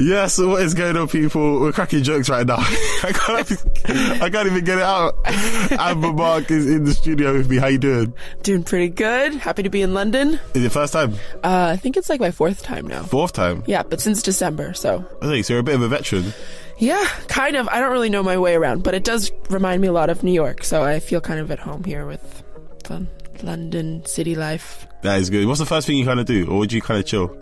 Yeah, so what is going on, people? We're cracking jokes right now. I can't, I can't even get it out. Amber Mark is in the studio with me. How you doing? Doing pretty good. Happy to be in London. Is it first time? Uh, I think it's like my fourth time now. Fourth time? Yeah, but since December, so. I think so. You're a bit of a veteran. Yeah, kind of. I don't really know my way around, but it does remind me a lot of New York, so I feel kind of at home here with the London city life. That is good. What's the first thing you kind of do, or would you kind of chill?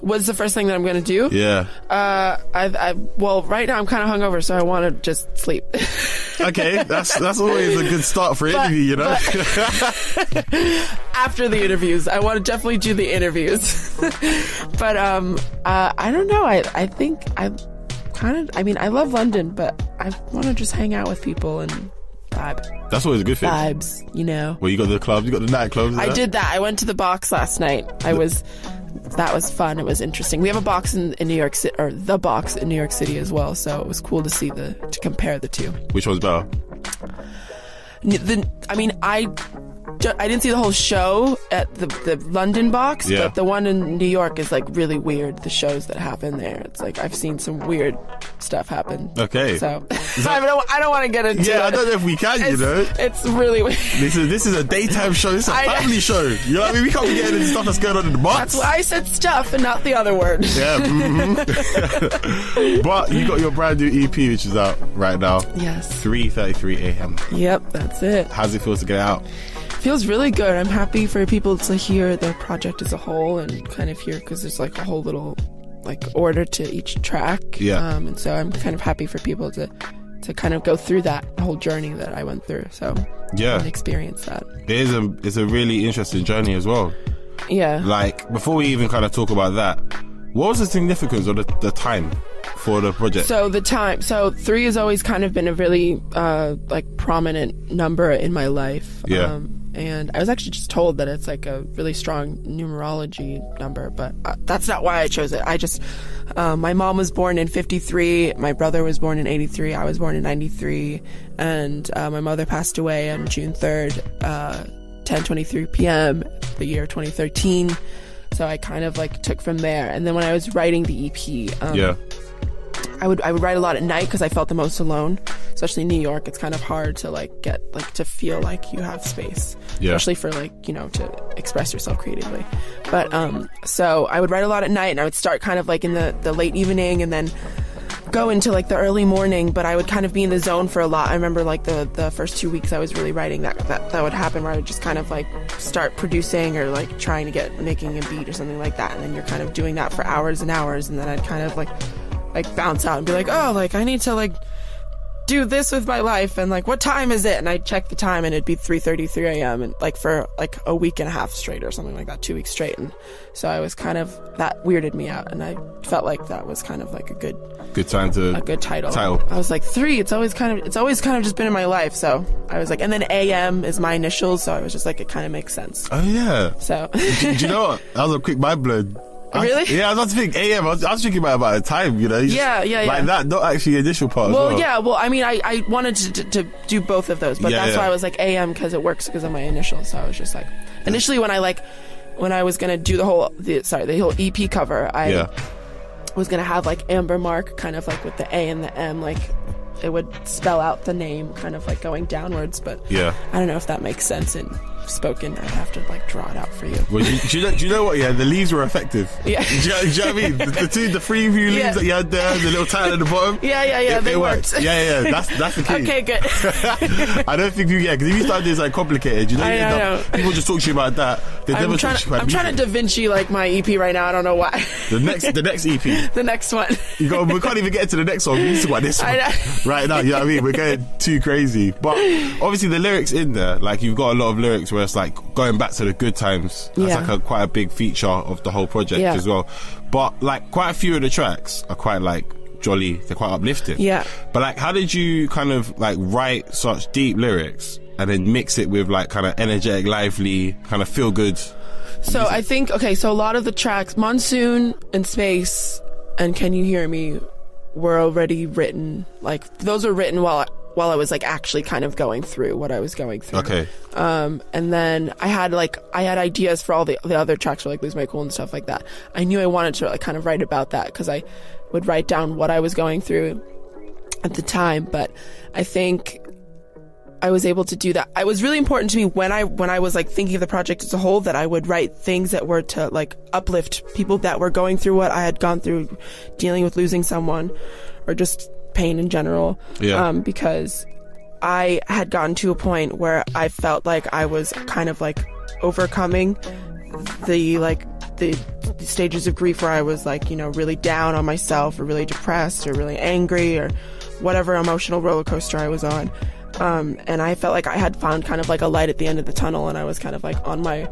What's the first thing that I'm going to do? Yeah. Uh, I've, i well, right now I'm kind of hungover, so I want to just sleep. okay, that's that's always a good start for But- interview, you know. After the interviews, I want to definitely do the interviews. but um, uh, I don't know. I I think I kind of. I mean, I love London, but I want to just hang out with people and vibe that's always a good thing. vibes. You know. Well, you got the clubs, you got the nightclubs. I did that. I went to the box last night. I was that was fun. It was interesting. We have a box in, in New York City, or the box in New York City as well. So it was cool to see the to compare the two. Which one's better? The, I mean, I ju- I didn't see the whole show at the the London box, Yeah. but the one in New York is like really weird. The shows that happen there, it's like I've seen some weird stuff happen. Okay. So I don't I don't want to get into Yeah, I it. don't know if we can, you It's, know. it's really weird. This is this is a daytime show. This is a I family show. You know what I mean? We can't be getting into stuff that's going on in the box. That's why I said stuff and not the other word. Yeah. mhm. but you got your brand new EP, which is out right now. Yes. 3:33 a.m. Yep, that's it. How's it feel to get it out? Feels really good. I'm happy for people to hear the project as a whole and kind of hear because there's like a whole little like order to each track. Yeah. Um, and so I'm kind of happy for people to to kind of go through that whole journey that I went through. So Yeah, and experience that. it is a it's a really interesting journey as well. Yeah. Like before we even kind of talk about that, what was the significance of the, the time for the project? So the time, so three has always kind of been a really uh, like prominent number in my life. Yeah. Um, and I was actually just told that it's like a really strong numerology number, but uh, that's not why I chose it. I just, uh, my mom was born in 53, my brother was born in 83, I was born in 93, and uh, my mother passed away on June 3rd, uh, 10:23 p.m. the year 2013. So I kind of like took from there, and then when I was writing the EP, um, yeah, I would I would write a lot at night because I felt the most alone, especially in New York. It's kind of hard to like get like to feel like you have space, Yeah. especially for like you know to express yourself creatively. But um, so I would write a lot at night, and I would start kind of like in the the late evening, and then go into like the early morning. But I would kind of be in the zone for a lot. I remember like the the first two weeks I was really writing that that that would happen where I would just kind of like start producing or like trying to get making a beat or something like that, and then you're kind of doing that for hours and hours, and then I'd kind of like like bounce out and be like, oh, like I need to like do this with my life and like what time is it and i'd check the time and it'd be 3.33 a.m and like for like a week and a half straight or something like that two weeks straight and so i was kind of that weirded me out and i felt like that was kind of like a good good time to a good title Title. i was like three it's always kind of it's always kind of just been in my life so i was like and then am is my initials so i was just like it kind of makes sense Oh yeah. so Do you know what? That was a quick mind blow. I- Really? yeah, I was about to think AM. I was, I was thinking about about the time, you know. You just- Yeah, yeah, Like that, not actually the initial part. Well, well. yeah. Well, I mean, I, I wanted to, to, to do both of those, but Yeah, that's yeah. why I was like AM because it works because of my initials. So I was just like, initially when I like, when I was gonna do the whole, the, sorry, the whole EP cover, I Yeah. was gonna have like Amber Mark, kind of like with the A and the M, like it would spell out the name, kind of like going downwards. But Yeah. I don't know if that makes sense in spoken. I'd have to like draw it out for you. Well, do, you- do you know, do you know what? Yeah, the leaves were effective. Yeah. Do you, know, do you know what I mean? The, the two, the three view leaves Yeah. that you had there, the little title at the bottom. Yeah, yeah, yeah. it- they it worked. Yeah, yeah, yeah. That's that's the key. okay, good. I don't think you, yeah, because if you start doing something complicated, you know, I you know, up- I know. people just talk to you about that. They I'm talk trying, to you about I'm trying to. Da Vinci like my EP right now. I don't know why. The next, the next EP. the next one. You got, we can't even get to the next one. We need to talk about this one right now. You know what I mean? We're going too crazy. But obviously, the lyrics in there, like you've got a lot of lyrics where it's like going back to the good times. That's Yeah. like a quite a big feature of the whole project Yeah. as well. But like quite a few of the tracks are quite like jolly. They're quite uplifting. Yeah. But like, how did you kind of like write such deep lyrics and then mix it with like kind of energetic, lively, kind of feel good? So I think okay, so a lot of the tracks, Monsoon and Space and Can You Hear Me were already written like those were written while I, while I was like actually kind of going through what I was going through. Okay. Um and then I had like I had ideas for all the the other tracks for like Lose My Cool and stuff like that. I knew I wanted to like kind of write about that cuz I would write down what I was going through at the time. But I think I was able to do that. It was really important to me when I when I was like thinking of the project as a whole that I would write things that were to like uplift people that were going through what I had gone through, dealing with losing someone, or just pain in general. Yeah. Um, because I had gotten to a point where I felt like I was kind of like overcoming the like the, the stages of grief where I was like you know really down on myself or really depressed or really angry or whatever emotional roller coaster I was on. Um, and I felt like I had found kind of like a light at the end of the tunnel, and I was kind of like on my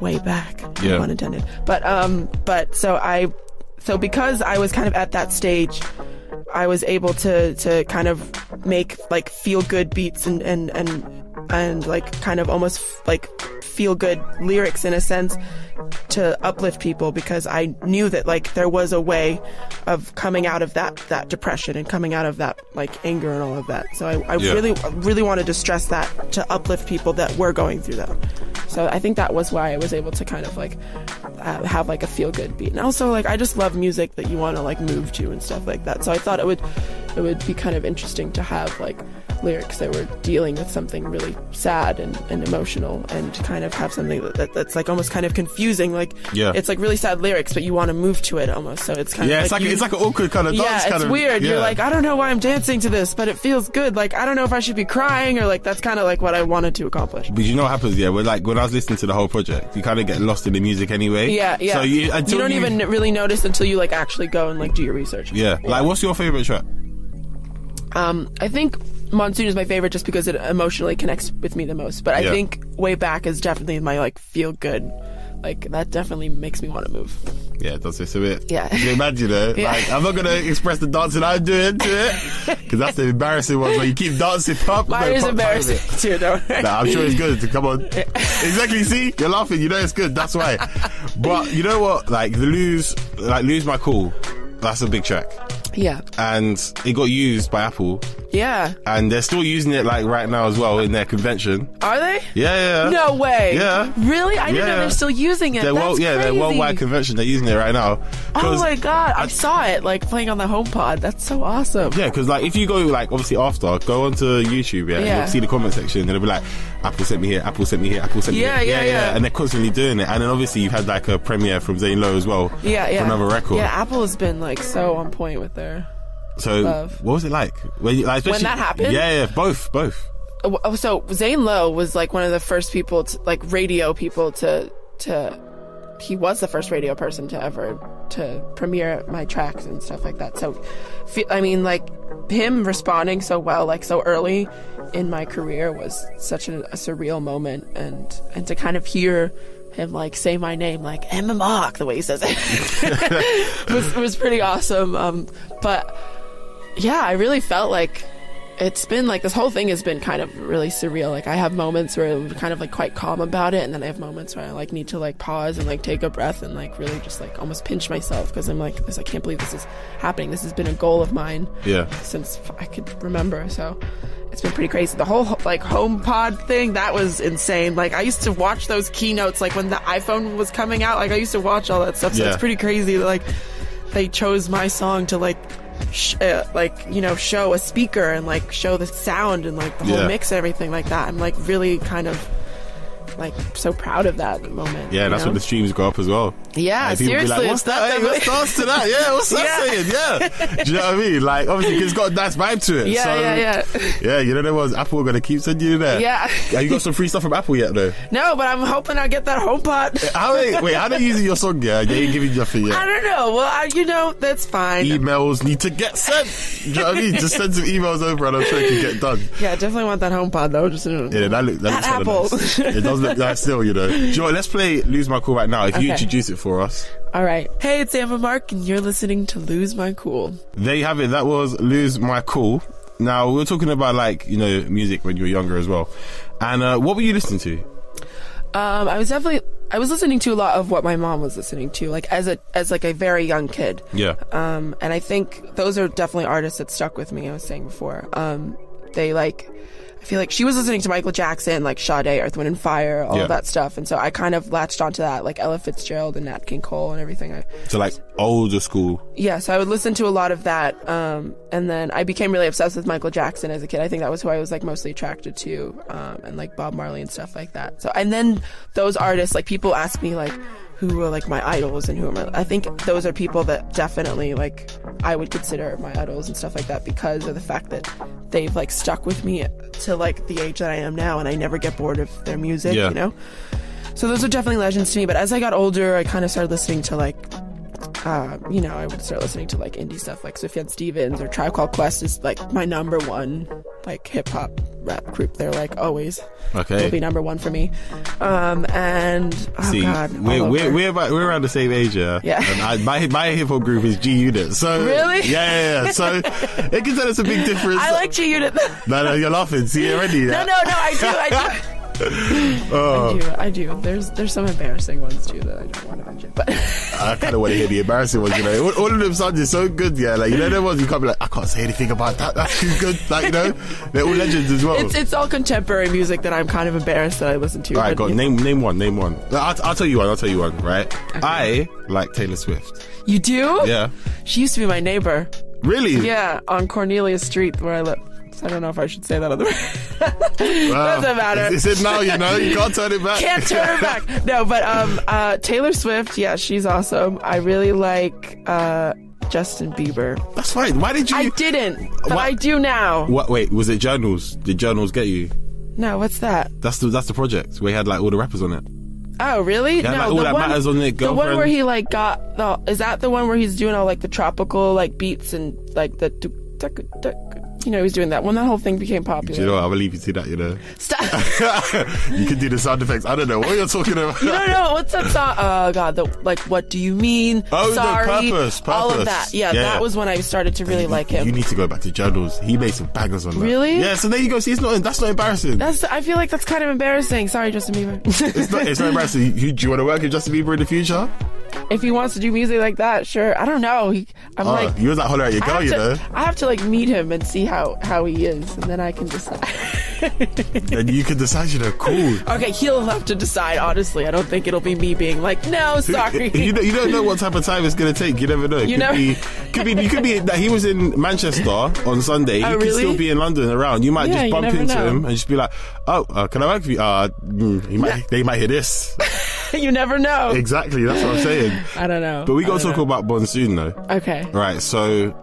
way back, Yeah. pun intended. But um, but so I, so because I was kind of at that stage, I was able to to kind of make like feel good beats and and and and like kind of almost like feel good lyrics in a sense to uplift people because I knew that like there was a way of coming out of that that depression and coming out of that like anger and all of that. So I, I Yeah. really really wanted to stress that to uplift people that were going through that. So I think that was why I was able to kind of like uh, have like a feel good beat. And also like I just love music that you want to like move to and stuff like that. So I thought it would it would be kind of interesting to have like lyrics that were dealing with something really sad and, and emotional and kind of have something that, that, that's like almost kind of confusing like Yeah. it's like really sad lyrics but you want to move to it almost so it's kind Yeah, of it's like you- it's like an awkward kind of yeah, dance. it's of, weird. Yeah. You're like, I don't know why I'm dancing to this, but it feels good. Like, I don't know if I should be crying or like that's kind of like what I wanted to accomplish. But you know what happens, yeah? When like when I was listening to the whole project, you kind of get lost in the music anyway. Yeah, yeah. So you until don't even really notice until you like actually go and like do your research. yeah. Like, what's your favorite track? Um, I think Monsoon is my favorite just because it emotionally connects with me the most. But I Yeah. think Way Back is definitely my like feel good. Like that definitely makes me want to move. Yeah, that's just a bit. Yeah. Can you imagine it? Yeah. Like, I'm not gonna express the dancing I'm doing to it because that's the embarrassing one where you keep dancing pop. Mine no, is pop embarrassing time too, don't it. Nah, I'm sure it's good. Come on. exactly. See, you're laughing. You know it's good. That's why. But you know what? Like the lose, like lose my cool. That's a big track, Yeah, and it got used by Apple, yeah. and they're still using it like right now as well in their convention. Are they? Yeah, yeah. yeah. No way. Yeah. Really? I didn't Yeah. know they're still using it. Their That's world, yeah, their crazy. worldwide convention. They're using it right now. Oh my god, I, saw it like playing on the HomePod. That's so awesome. Yeah, because like if you go like obviously after, go onto YouTube, yeah, and Yeah. you'll see the comment section, and it'll be like, Apple sent me here, Apple sent me here, Apple sent Yeah, me here. yeah, yeah. And they're constantly doing it. And then obviously you've had like a premiere from Zane Lowe as well. Yeah, yeah. For another record. Yeah, Apple has been like so on point with their. So love. what was it like? When, you, like, especially- that happened? Yeah, yeah, both, both. Oh, so Zane Lowe was like one of the first people, to, like radio people to to. He was the first radio person to ever to premiere my tracks and stuff like that. So, I mean, like him responding so well, like so early in my career, was such a, a surreal moment, and and to kind of hear him like say my name like Emma Mock the way he says it was was pretty awesome. Um, but yeah, I really felt like it's been like this whole thing has been kind of really surreal. Like I have moments where I'm kind of like quite calm about it, and then I have moments where I like need to like pause and like take a breath and like really just like almost pinch myself because I'm like, this I can't believe this is happening. This has been a goal of mine Yeah. since I could remember. So it's been pretty crazy. The whole like home pod thing that was insane. Like I used to watch those keynotes like when the iPhone was coming out. Like I used to watch all that stuff. So Yeah. it's pretty crazy. Like they chose my song to like. Sh- uh, like you know show a speaker and like show the sound and like the whole Yeah. mix and everything like that i'm like really kind of like so proud of that moment Yeah, that's know? when the streams go up as well. yeah Like, seriously like, what's that? Hey, that to that. Yeah, what's that Yeah. saying? Yeah. Do you know what I mean? Like, obviously, it's got a nice vibe to it. yeah so, yeah yeah Yeah, you know there was Apple are gonna keep sending you there. yeah Have you got some free stuff from Apple yet though? no but i'm hoping i get that home pod eh, How they, wait, how they using your song? Yeah, they ain't giving you nothing yet. I don't know. Well, I, you know, that's fine. Emails need to get sent. Do you know what I mean? Just send some emails over and I'm sure it can get done. yeah, definitely want that HomePod though. Just Yeah, that, look, that, That looks Apple. nice. It does look nice still, you know. Do you know what, let's play Lose My Cool right now. If you introduce it for us. All right. Hey, it's Amber Mark, and you're listening to Lose My Cool. There you have it. That was Lose My Cool. Now, we were talking about like, you know, music when you were younger as well. And uh, what were you listening to? Um, I was definitely I was listening to a lot of what my mom was listening to, like as a as like a very young kid. Yeah. Um, and I think those are definitely artists that stuck with me. I was saying before. Um, they like, I feel like she was listening to Michael Jackson, like Sade, Earth, Wind, and Fire, all Yeah. of that stuff, and so I kind of latched onto that, like Ella Fitzgerald and Nat King Cole and everything. I, So like older school. yeah, so I would listen to a lot of that, um, and then I became really obsessed with Michael Jackson as a kid. I think that was who I was like mostly attracted to, um, and like Bob Marley and stuff like that. So, and then those artists, like people ask me like, who are like my idols and who are my, I think those are people that definitely like I would consider my idols and stuff like that because of the fact that they've like stuck with me to like the age that I am now, and I never get bored of their music, Yeah. you know. So those are definitely legends to me. But as I got older, I kind of started listening to like uh, you know, I would start listening to like indie stuff like Sufjan Stevens or Tribe Called Quest is like my number one like hip hop rap group. They're like always Okay. will be number one for me. Um, and oh See, god, we're, we're, we're, about, we're around the same age, yeah. Yeah. And I, my my hip hop group is G Unit. So Really? Yeah, yeah, yeah. So it can tell us a big difference. I like G Unit. No, no, you're laughing. See you already. no, no, no, I do, I do. Oh, I do, I do. There's there's some embarrassing ones too that I don't want to mention, but I kind of want to hear the embarrassing ones. You know, all, of them sound so good. Yeah, like you know, the ones you can't be like, I can't say anything about that. That's too good. Like you know, they're all legends as well. it's it's all contemporary music that I'm kind of embarrassed that I listen to. all right, go on. Name name one. Name one. I'll, I'll tell you one. I'll tell you one. Right. I like Taylor Swift. You do? Yeah. She used to be my neighbor. Really? Yeah, on Cornelia Street where I live. I don't know if I should say that other the. Wow. Doesn't matter. It's it now. You know, you can't turn it back. Can't turn it back. No, but um, uh, Taylor Swift, yeah, she's awesome. I really like uh, Justin Bieber. That's fine. Why did you? I didn't, but What? I do now. What? Wait, was it journals? Did journals get you? No, what's that? That's the that's the project where he had like all the rappers on it. Oh, really? Yeah, no, like, all the that one, matters on it, the one where he like got the. Is that the one where he's doing all like the tropical like beats and like the. You know, he's doing that when that whole thing became popular. Do you know what? I believe you see that. You know, Stop. you can do the sound effects. I don't know what you're talking about. You don't know what's that song? Oh god, the like, what do you mean? Oh, Sorry, Purpose, all of that. Yeah, Yeah. that was when I started to really like him. You need to go back to journals. He made some bangers on that. Really? Yeah. So there you go. See, it's not. That's not embarrassing. That's. I feel like that's kind of embarrassing. Sorry, Justin Bieber. it's not. It's not embarrassing. Do you want to work with Justin Bieber in the future? If he wants to do music like that, sure. I don't know. He, I'm Oh, like. you was not holler at your girl, you know, I have to like meet him and see how how he is, and then I can decide. and you can decide. You know, cool. okay, he'll have to decide. Honestly, I don't think it'll be me being like, no, sorry. You, don't- you don't know what type of time it's gonna take. You never know. It You could be, could be, you could be that he was in Manchester on Sunday. Oh, He Oh, could still be in London around. You might Yeah, just bump into know. him and just be like, "Oh, uh, can I work for you?" Uh, mm, he might, they might hear this. you never know. exactly. That's what I'm saying. I don't know. But we got to talk about Monsoon though. Okay. Right. So,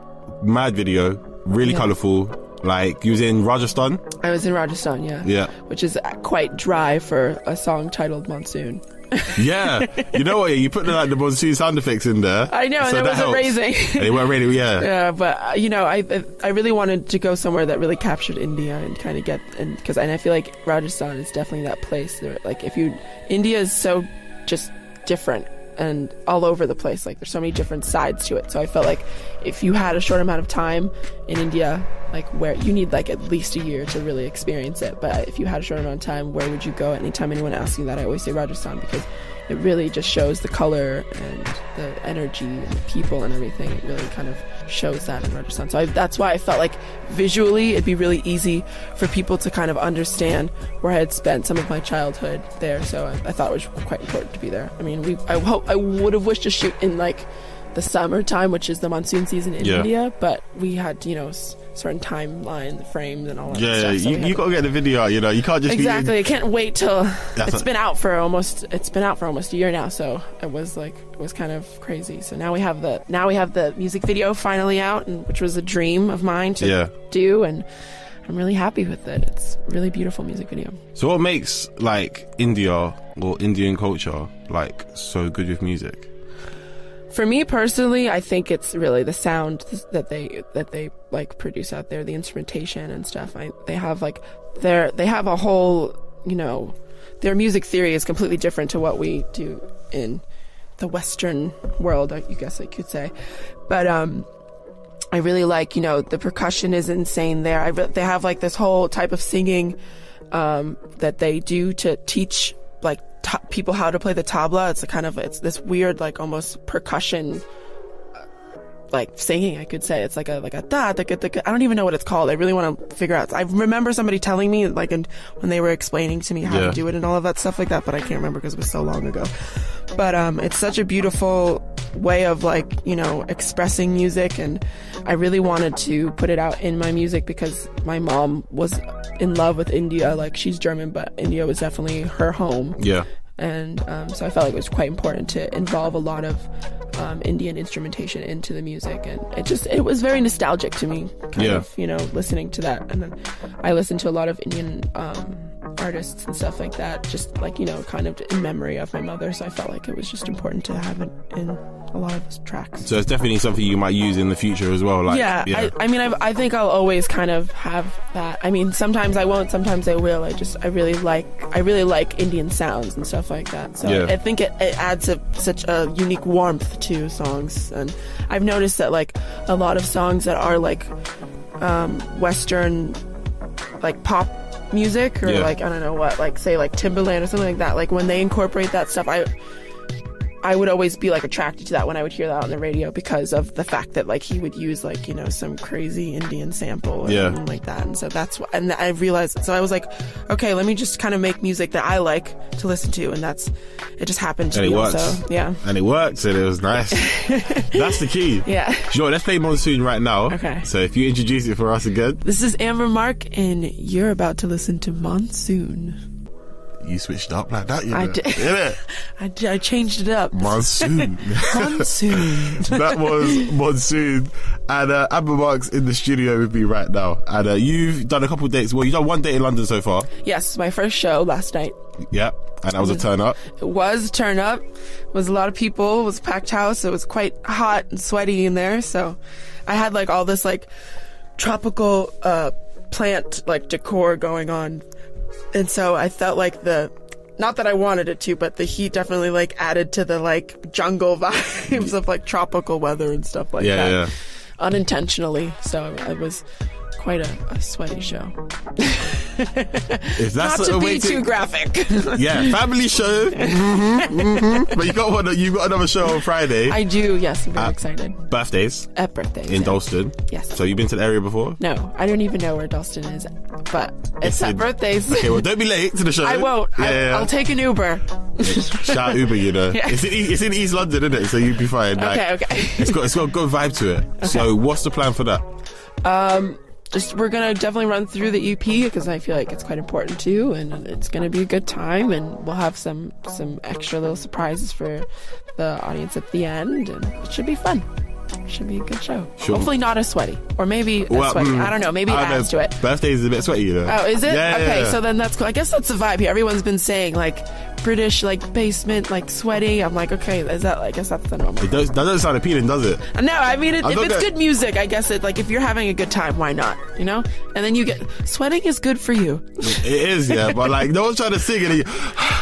mad video, really Yeah. colourful. Like he was in Rajasthan. I was in Rajasthan, yeah. Yeah. Which is quite dry for a song titled Monsoon. Yeah. you know what? You put the, like the monsoon sound effects in there. I know, and it was helps. amazing. And they weren't really. Yeah. Yeah, but uh, you know, I I really wanted to go somewhere that really captured India and kind of get and because and I feel like Rajasthan is definitely that place. There, like if you India is so just different and all over the place. Like there's so many different sides to it. So I felt like if you had a short amount of time in India, like where you need like at least a year to really experience it. But if you had a short amount of time, where would you go? Anytime anyone asks you that, I always say Rajasthan because it really just shows the color and the energy and the people and everything. It really kind of shows that in Rajasthan. So I, that's why I felt like visually it'd be really easy for people to kind of understand where I had spent some of my childhood there. So I, I thought it was quite important to be there. I mean, we I hope I would have wished to shoot in like the summertime, which is the monsoon season in Yeah. India, but we had you know certain timeline, the frames, and all that. Yeah, stuff, so you, you got to get the video out. You know, you can't just Exactly. Be I can't wait till it's what- been out for almost it's been out for almost a year now. So it was like it was kind of crazy. So now we have the now we have the music video finally out, and which was a dream of mine to Yeah. do, and I'm really happy with it. It's a really beautiful music video. So what makes like India or Indian culture like so good with music? For me personally, I think it's really the sound that they that they like produce out there, the instrumentation and stuff. I, they have like their they have a whole you know their music theory is completely different to what we do in the Western world, I guess I could say. But um, I really like you know the percussion is insane there. I they have like this whole type of singing um, that they do to teach like ta- people how to play the tabla. It's a kind of it's this weird like almost percussion uh, like singing. I could say it's like a like a da da da da. I don't even know what it's called. I really want to figure out. I remember somebody telling me like and when they were explaining to me how Yeah. to do it and all of that stuff like that, but I can't remember because it was so long ago. But um, it's such a beautiful way of like you know expressing music, and I really wanted to put it out in my music because my mom was in love with India. Like she's German, but India was definitely her home Yeah. and um, so I felt like it was quite important to involve a lot of um, Indian instrumentation into the music, and it just it was very nostalgic to me, kind Yeah. of you know listening to that, and then I listened to a lot of Indian um, artists and stuff like that, just like you know kind of in memory of my mother, so I felt like it was just important to have it in a lot of his tracks. So it's definitely something you might use in the future as well. Like, yeah, I, I mean, I, I think I'll always kind of have that. I mean, sometimes I won't, sometimes I will. I just, I really like, I really like Indian sounds and stuff like that. So Yeah. I think it, it adds a, such a unique warmth to songs. And I've noticed that like a lot of songs that are like um, Western, like pop music or Yeah. like I don't know what, like say like Timbaland or something like that. Like when they incorporate that stuff, I I would always be like attracted to that when I would hear that on the radio because of the fact that like he would use like you know some crazy Indian sample or Yeah. something like that, and so that's what. And I realized so I was like, okay, let me just kind of make music that I like to listen to, and that's it. Just happened to And it works. also yeah and it worked, and it was nice. That's the key. yeah. Do you know what? Let's play Monsoon right now. Okay. So if you introduce it for us again, This is Amber Mark, and you're about to listen to Monsoon. You switched up like that. You know. I did. I, d- I changed it up. Monsoon. Monsoon. that was Monsoon. And uh, Amber Mark's in the studio with me right now. And uh, you've done a couple dates. Well, you've done one date in London so far. yes, my first show last night. Yeah. And that was a turn up. It was turn up. It was a lot of people. It was a packed house. It was quite hot and sweaty in there. So I had like all this like tropical uh plant like decor going on. And so I felt like the not that I wanted it to, but the heat definitely like added to the like jungle vibes of like tropical weather and stuff like Yeah, that. yeah, yeah. Unintentionally. So it was quite a, a sweaty show. If that's Not to be too graphic. yeah, family show. hmm hmm But you got one. You got another show on Friday. I do, yes, I'm very Uh, excited. Birthdays At birthdays. in yeah. Dalston. Yes. So you've been to the area before? No, I don't even know where Dalston is, but it's, It's at birthdays. Okay, well, don't be late to the show. I won't. Yeah, I, yeah. I'll take an Uber. Shout Uber, you know. Yeah. It's in it's in East London, isn't it? So you'd be fine. Like, Okay, okay. It's got it's got a good vibe to it. So what's the plan for that? Just we're gonna definitely run through the EP because I feel like it's quite important too, and it's gonna be a good time, and we'll have some some extra little surprises for the audience at the end, and it should be fun. Should be a good show. Sure. Hopefully not as sweaty, or maybe Well, sweaty. mm, I don't know. Maybe it adds know. to it. Birthdays is a bit sweaty, though. Oh, is it? Yeah, yeah, okay, yeah. so then that's cool. I guess that's the vibe here. Everyone's been saying like British, like basement, like sweaty. I'm like, okay, is that? I guess that's the normal. It does, that doesn't sound appealing, does it? No, I mean, it, I'm if it's gonna- good music, I guess it. Like, if you're having a good time, why not? You know. And then you get sweating is good for you. It is, yeah. But like, no one's trying to sing it. You,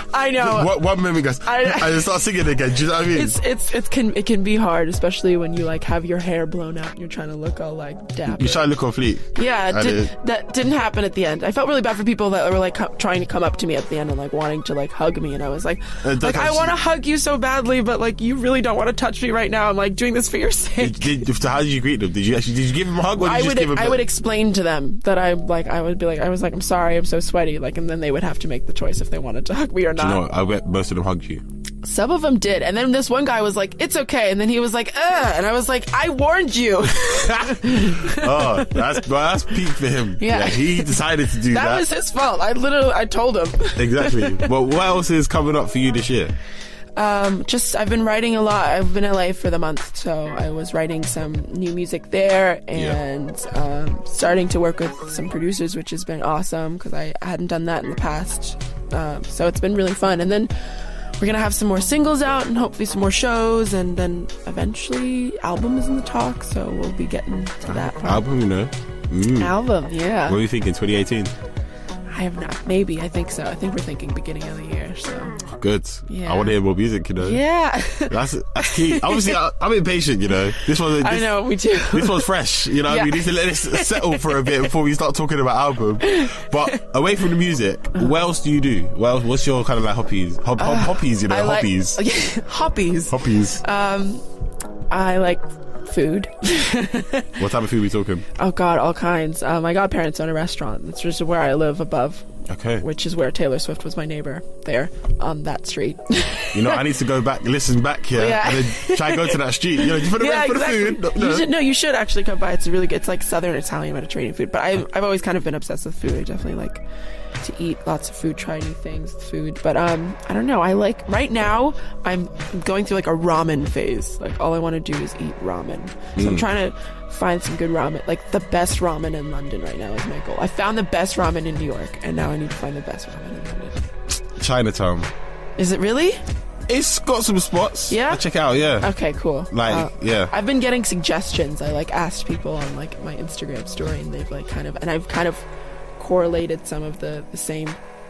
I know. one, one minute goes, I- I, just start singing again. Do you know what I mean? It's it's it can it can be hard, especially when you like have your hair blown out and you're trying to look all like dapper. you try to look fleet. yeah, did, that didn't happen at the end. I felt really bad for people that were like trying to come up to me at the end and like wanting to like hug me, and I was like, Uh, like I want to hug you so badly, but like you really don't want to touch me right now. I'm like doing this for your sake. Did, did, so how did you greet them? Did you actually did you give them a hug or did I you would just give them? I would explain to them that I like I would be like I was like I'm sorry I'm so sweaty like and then they would have to make the choice if they wanted to hug me or not. you know, what? I bet most of them hugged you. Some of them did, and then this one guy was like it's okay, and then he was like Ugh, and I was like I warned you. Oh, that's well, that's peak for him. Yeah. he decided to do that. that was his fault. I literally I told him. exactly. But what else is coming up for you this year? Um, just I've been writing a lot. I've been in LA for the month, so I was writing some new music there and um, starting to work with some producers, which has been awesome because I hadn't done that in the past. Um, so it's been really fun. And then we're gonna have some more singles out and hopefully some more shows, and then eventually album is in the talk. So we'll be getting to that part. Album, you know. Mm. Album, yeah. What are you thinking? 2018. I have not. Maybe I think so. I think we're thinking beginning of the year. So Good. Yeah. I want to hear more music. You know. yeah, That's, that's key. Obviously, I, I'm impatient. You know. This was. This, I know we do. This one's fresh, you know. Yeah. We need to let this settle for a bit before we start talking about album. But away from the music, what else do you do? Well, what's your kind of like hobbies? Hop, hop, hoppies, you know, Uh, I like- hobbies, hobbies. hobbies. Um, I like food. What type of food we talking? oh God, all kinds. Uh, my godparents own a restaurant. That's just where I live above, Okay. which is where Taylor Swift was my neighbor there on that street. You know, I need to go back, listen back here, Yeah. and then try and go to that street. You know, for the, for the food. No, You no. should, no, you should actually come by. It's really good. It's like Southern Italian Mediterranean food. But I've, I've always kind of been obsessed with food. I definitely like to eat lots of food, try new things, food. But um, I don't know. I like right now. I'm going through like a ramen phase. Like all I want to do is eat ramen. So Mm. I'm trying to find some good ramen. Like the best ramen in London right now is my goal. I found the best ramen in New York, and now I need to find the best ramen in London. Chinatown. Is it really? It's got some spots. Yeah? I'll check out. Yeah. Okay, cool. Like, Uh, yeah. I've been getting suggestions. I like asked people on like my Instagram story, and they've like kind of, and I've kind of correlated some of the the same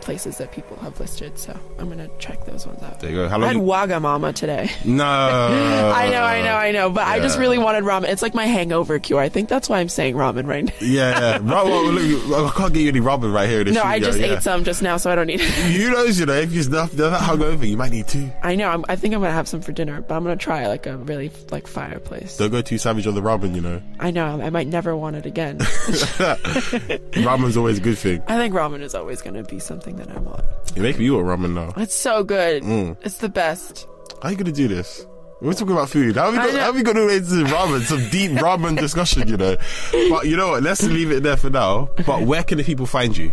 places that people have listed. So I'm gonna check those ones out. There you go. How I had long? Wagamama today. no. I know, I know, I know, but I just really wanted ramen. It's like my hangover cure. I think that's why I'm saying ramen right now. Yeah, yeah. Well, look, I can't get you any ramen right here No, I just yeah. ate some just now, so I don't need. it. You know, you know, if you're not, they're not hungover, you might need two. I know. I'm, I think I'm gonna have some for dinner, but I'm gonna try like a really like fireplace. Don't go too savage on the ramen, you know. I know. I might never want it again. Ramen's always a good thing. I think ramen is always gonna be something that I want. You make me want ramen now. It's so good. Mm. It's the best. How are you gonna do this? We're talking about food. How are we, I how are we gonna get into ramen? Some deep ramen discussion, you know. But you know what? Let's leave it there for now. But where can the people find you?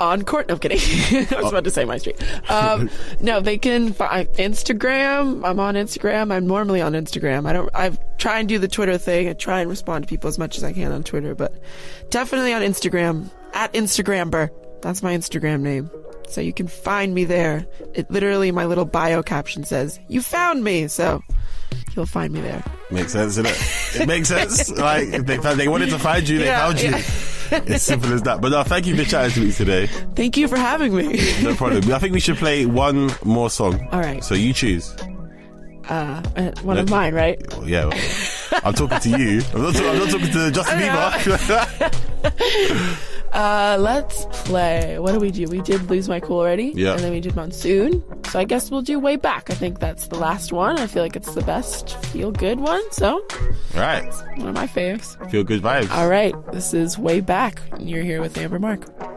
On court. No, I'm kidding. I was about to say my street. Um, no, they can find Instagram. I'm on Instagram. I'm normally on Instagram. I don't. I try and do the Twitter thing. I try and respond to people as much as I can on Twitter, but definitely on Instagram at Instagramber. That's my Instagram name. So you can find me there. It literally my little bio caption says, "You found me." So you'll find me there. Makes sense, doesn't it? It makes sense. Like if they found, they wanted to find you, they Yeah, found you. yeah. It's simple as that. But no, thank you for chatting to me today. Thank you for having me. No problem. I think we should play one more song. All right. So you choose. Uh, one of mine, right? Yeah. well, I'm talking to you. I'm not, I'm not talking to Justin Bieber. Uh, let's play. What do we do? We did Lose My Cool already. Yeah. And then we did Monsoon. So I guess we'll do Way Back. I think that's the last one. I feel like it's the best feel good one. So, right. one of my faves. Feel good vibes. All right. This is Way Back. And you're here with Amber Mark.